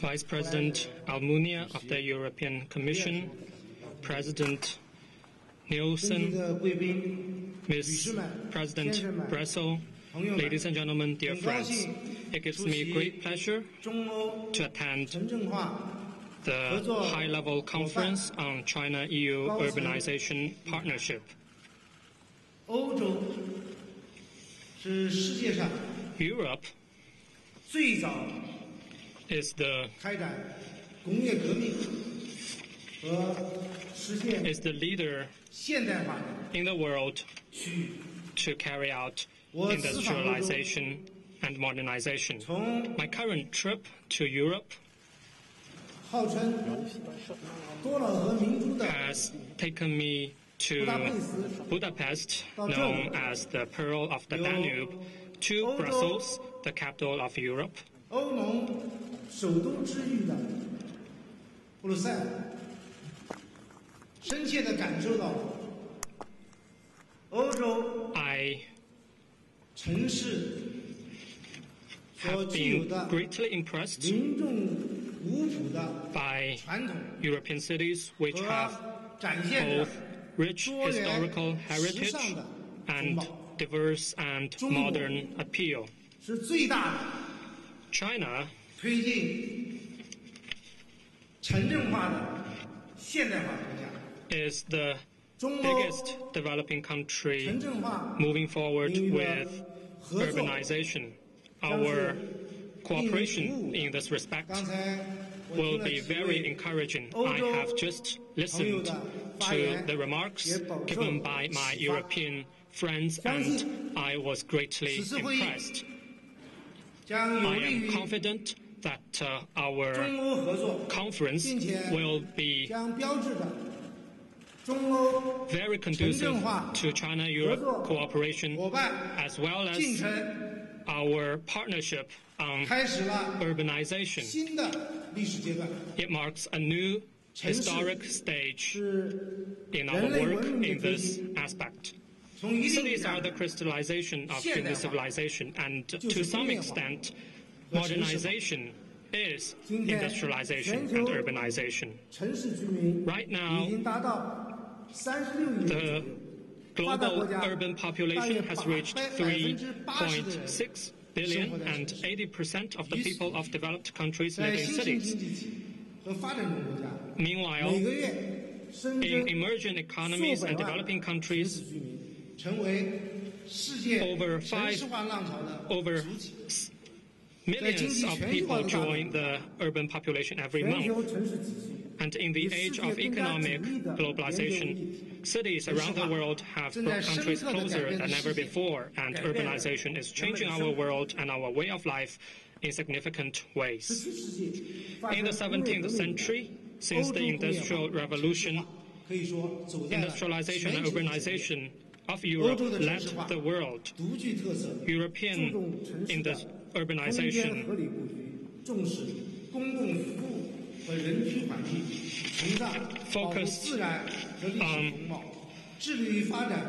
Vice President Almunia of the European Commission, President Nielsen, Ms. President Bresso, ladies and gentlemen, dear friends, it gives me great pleasure to attend the high-level conference on China-EU urbanization partnership. 欧洲是世界上 Europe 最早 is the 开展工业革命和实现 is the leader 现代化的 in the world 区域。 to carry out 我此访欧洲 industrialization and modernization. 从 My current trip to Europe 号称多瑙河明珠的 has taken me to Budapest, known as the Pearl of the Danube, to Brussels, the capital of Europe. I have been greatly impressed by European cities which have both rich historical heritage and diverse and modern appeal. China is the biggest developing country moving forward with urbanization. Our cooperation in this respect will be very encouraging. I have just listened to the remarks given by my European friends and I was greatly impressed. I am confident that uh, our conference will be very conducive to China Europe cooperation as well as our partnership on urbanization. It marks a new historic stage in our work in this aspect. these are the crystallization of human civilization, and to some extent, modernization is industrialization and urbanization. Right now, the global urban population has reached 3.6 billion, and 80% of the people of developed countries live in cities. 经济体和发展中国家，每 Meanwhile, 个月深 in 圳 emerging economies 数百 and 万 developing 城 countries, 市居民，成为世界 Over 城市化浪潮的 over 主体。 millions of people join the urban population every 全 month. 球城市体系 And in the age of economic globalization, cities around the world have brought countries closer than ever before, and urbanization is changing our world and our way of life in significant ways. In the 17th century, since the Industrial Revolution, industrialization and urbanization of Europe led the world. European urbanization. Focused on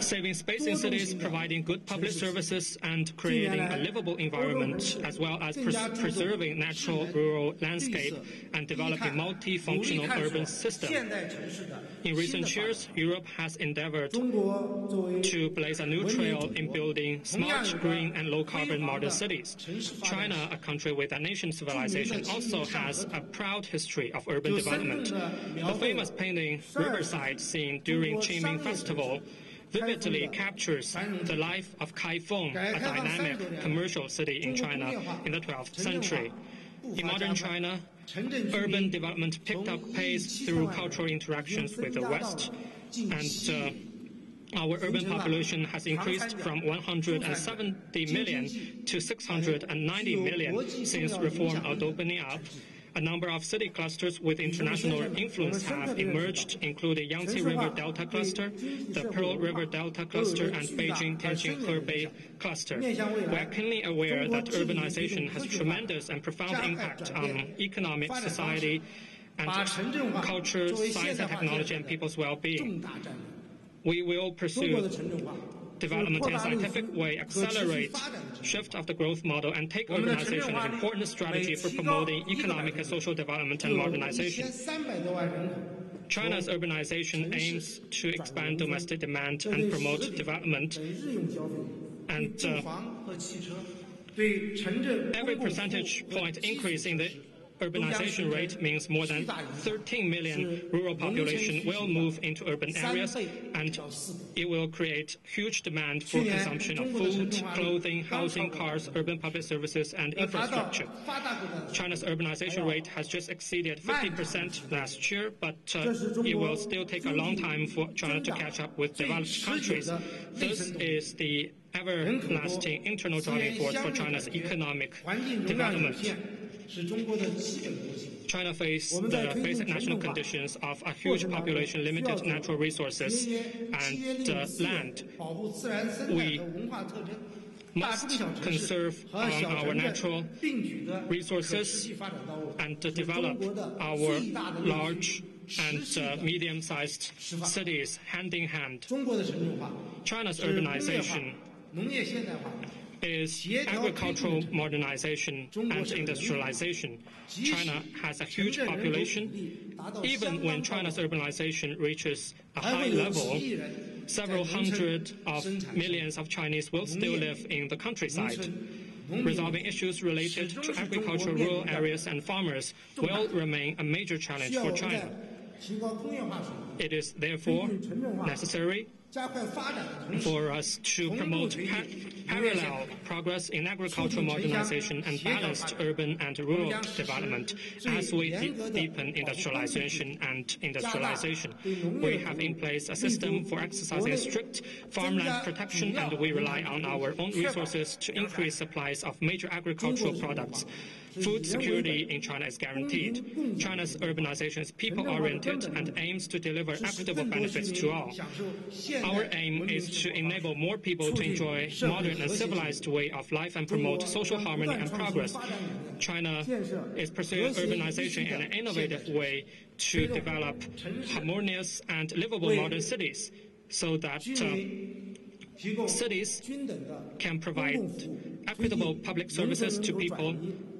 saving space in cities, providing good public services, and creating a livable environment, as well as pres preserving natural rural landscape and developing multifunctional urban system. In recent years, Europe has endeavored to blaze a new trail in building smart, green, and low-carbon modern cities. China, a country with a nation civilization, also has a proud history of urban development. The famous painting Riverside, Scene during Qingming Festival, festival vividly captures the life of Kaifeng, a dynamic commercial city in China in the 12th century. In modern China, urban development picked up pace through cultural interactions with the West, and uh, our urban population has increased from 170 million to 690 million since reform and opening up. A number of city clusters with international influence have emerged, including Yangtze River Delta Cluster, the Pearl River Delta Cluster, and Beijing Tianjin Hebei Cluster. We are keenly aware that urbanization has tremendous and profound impact on economic, society, and culture, science and technology, and people's well-being. We will pursue development in a scientific way, accelerate shift of the growth model, and take urbanization as an important strategy for promoting economic and social development and modernization. China's urbanization aims to expand domestic demand and promote development. And uh, every percentage point increase in the urbanization rate means more than 13 million rural population will move into urban areas, and it will create huge demand for consumption of food, clothing, housing, cars, urban public services, and infrastructure. China's urbanization rate has just exceeded 50% last year, but uh, it will still take a long time for China to catch up with developed countries. This is the everlasting internal driving force for China's economic development. China faces the basic national conditions of a huge population, limited natural resources, and uh, land. We must conserve um, our natural resources and develop our large and uh, medium-sized cities hand in hand. China's urbanization is agricultural modernization and industrialization. China has a huge population. Even when China's urbanization reaches a high level, several hundred of millions of Chinese will still live in the countryside. Resolving issues related to agricultural rural areas and farmers will remain a major challenge for China. It is therefore necessary for us to promote pa parallel progress in agricultural modernization and balanced urban and rural development as we deepen industrialization and industrialization. We have in place a system for exercising strict farmland protection and we rely on our own resources to increase supplies of major agricultural products. Food security in China is guaranteed. China's urbanization is people-oriented and aims to deliver equitable benefits to all. Our aim is to enable more people to enjoy a modern and civilized way of life and promote social harmony and progress. China is pursuing urbanization in an innovative way to develop harmonious and livable modern cities so that uh, cities can provide equitable public services to people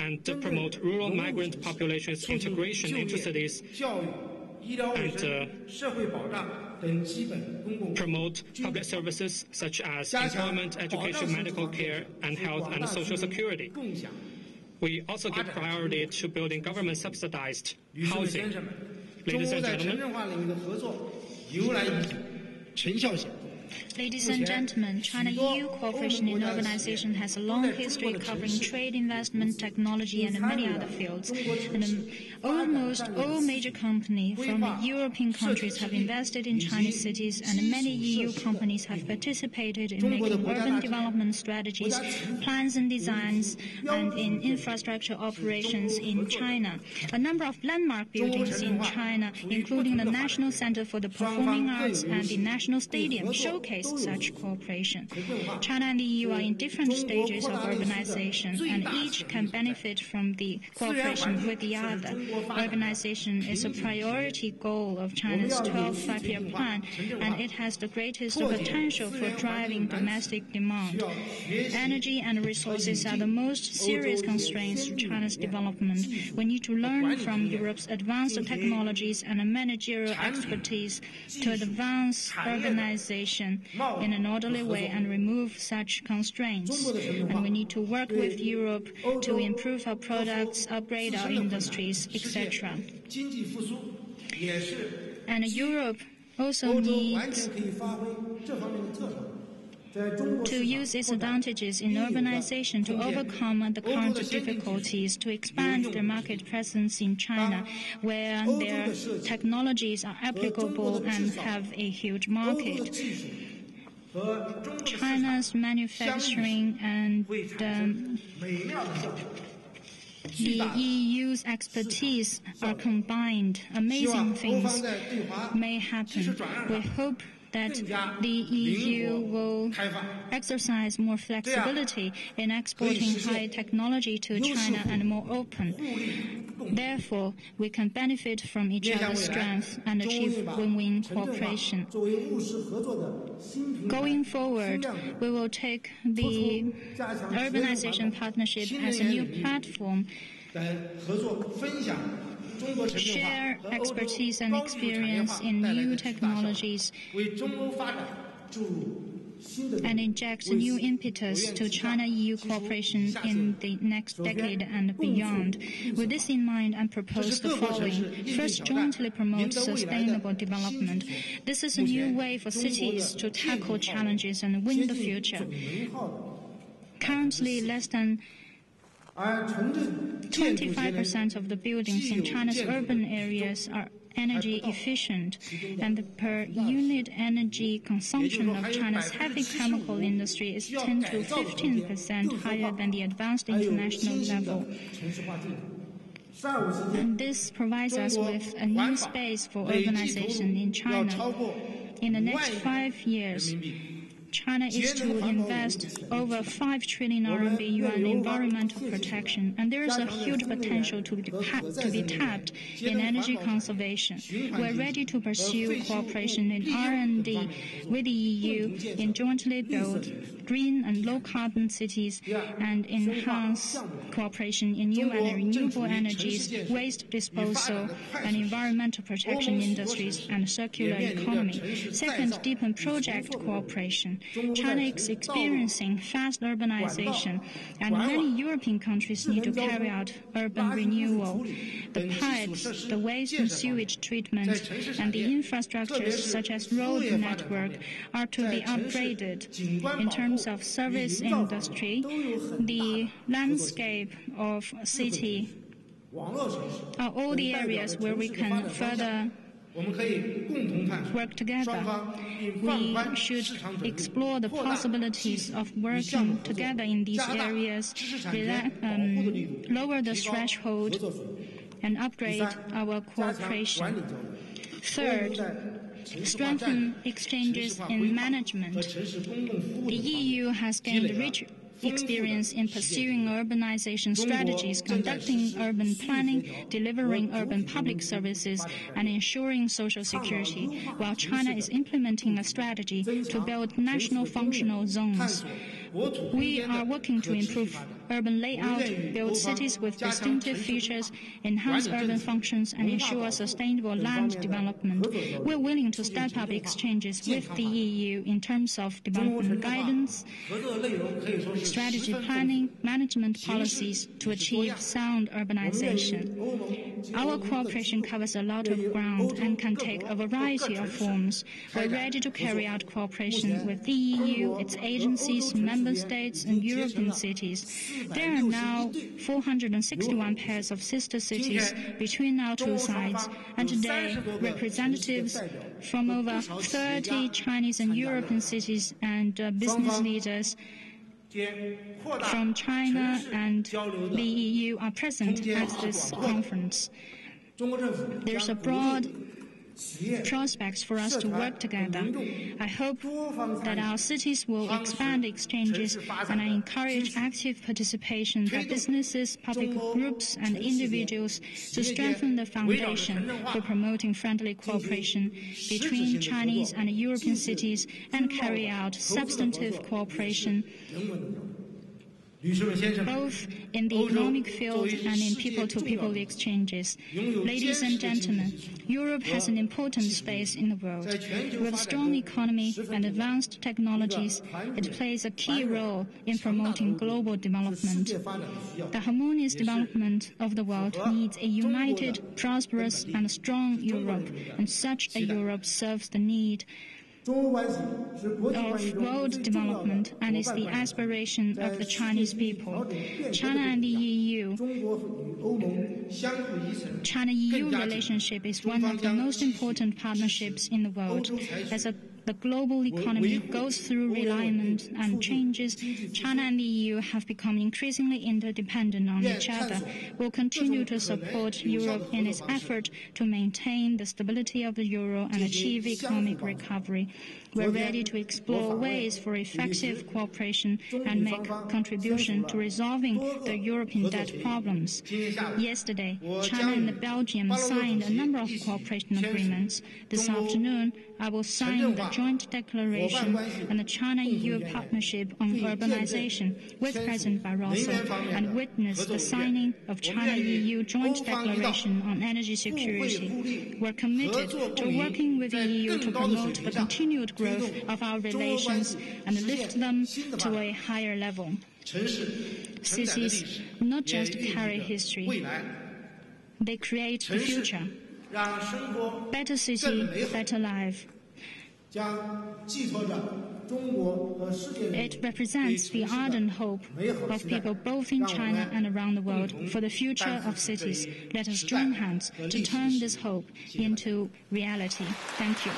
and to promote rural migrant populations integration into cities and uh, promote public services such as employment, education, medical care, and health and social security. We also give priority to building government subsidized housing. Ladies and gentlemen, Ladies and gentlemen, China-EU cooperation in urbanization has a long history covering trade, investment, technology, and many other fields. And um, almost all major companies from European countries have invested in Chinese cities, and many EU companies have participated in making urban development strategies, plans and designs, and in infrastructure operations in China. A number of landmark buildings in China, including the National Center for the Performing Arts and the National Stadium, show showcase such cooperation. China and the EU are in different stages of urbanization, and each can benefit from the cooperation with the other. Urbanization is a priority goal of China's 12th five-year plan, and it has the greatest potential for driving domestic demand. Energy and resources are the most serious constraints to China's development. We need to learn from Europe's advanced technologies and managerial expertise to advance urbanization in an orderly way and remove such constraints. And we need to work with Europe to improve our products, upgrade our industries, etc. And Europe also needs to use its advantages in urbanization to overcome the current difficulties, to expand their market presence in China, where their technologies are applicable and have a huge market. China's manufacturing and um, the EU's expertise are combined. Amazing things may happen. We hope that the EU will exercise more flexibility in exporting high technology to China and more open. Therefore, we can benefit from each other's strengths and achieve win-win cooperation. Going forward, we will take the urbanization partnership as a new platform share expertise and experience in new technologies and inject new impetus to China-EU cooperation in the next decade and beyond. With this in mind, I propose the following. First, jointly promote sustainable development. This is a new way for cities to tackle challenges and win the future. Currently, less than 25% of the buildings in China's urban areas are energy efficient, and the per unit energy consumption of China's heavy chemical industry is 10 to 15 percent higher than the advanced international level. And this provides us with a new space for urbanization in China. In the next five years, China is to invest over 5 trillion RMB yuan in environmental protection, and there is a huge potential to be, to be tapped in energy conservation. We're ready to pursue cooperation in R&D with the EU in jointly build green and low carbon cities and enhance cooperation in new and renewable energies, waste disposal, and environmental protection industries and circular economy. Second, deepen project cooperation. China is experiencing fast urbanization, and many European countries need to carry out urban renewal. The pipes, the waste and sewage treatment, and the infrastructures such as road network are to be upgraded. In terms of service industry, the landscape of city are all the areas where we can further work together. We should explore the possibilities of working together in these areas, um, lower the threshold, and upgrade our cooperation. Third, strengthen exchanges in management. The EU has gained rich experience in pursuing urbanization strategies, conducting urban planning, delivering urban public services, and ensuring social security, while China is implementing a strategy to build national functional zones. We are working to improve urban layout, build cities with distinctive features, enhance urban functions, and ensure sustainable land development. We're willing to step up exchanges with the EU in terms of development guidance, strategy planning, management policies to achieve sound urbanization. Our cooperation covers a lot of ground and can take a variety of forms. We're ready to carry out cooperation with the EU, its agencies, member states, and European cities. There are now 461 pairs of sister cities between our two sides, and today representatives from over 30 Chinese and European cities and uh, business leaders from China and the EU are present at this conference. There's a broad prospects for us to work together. I hope that our cities will expand exchanges and I encourage active participation by businesses, public groups, and individuals to strengthen the foundation for promoting friendly cooperation between Chinese and European cities and carry out substantive cooperation both in the economic field and in people-to-people exchanges. Ladies and gentlemen, Europe has an important space in the world. With a strong economy and advanced technologies, it plays a key role in promoting global development. The harmonious development of the world needs a united, prosperous, and strong Europe, and such a Europe serves the need of world development and is the aspiration of the Chinese people. China and the EU. China-EU relationship is one of the most important partnerships in the world. As a the global economy goes through realignment and changes, China and the EU have become increasingly interdependent on each other. We'll continue to support Europe in its effort to maintain the stability of the euro and achieve economic recovery. We're ready to explore ways for effective cooperation and make contribution to resolving the European debt problems. Yesterday, China and Belgium signed a number of cooperation agreements. This afternoon, I will sign the joint declaration on the China-EU partnership on urbanization with President Barroso and witness the signing of China-EU joint declaration on energy security. We're committed to working with the EU to promote the continued growth of our relations and lift them to a higher level. Cities not just carry history, they create the future. Better city, better life. It represents the ardent hope of people both in China and around the world for the future of cities. Let us join hands to turn this hope into reality. Thank you.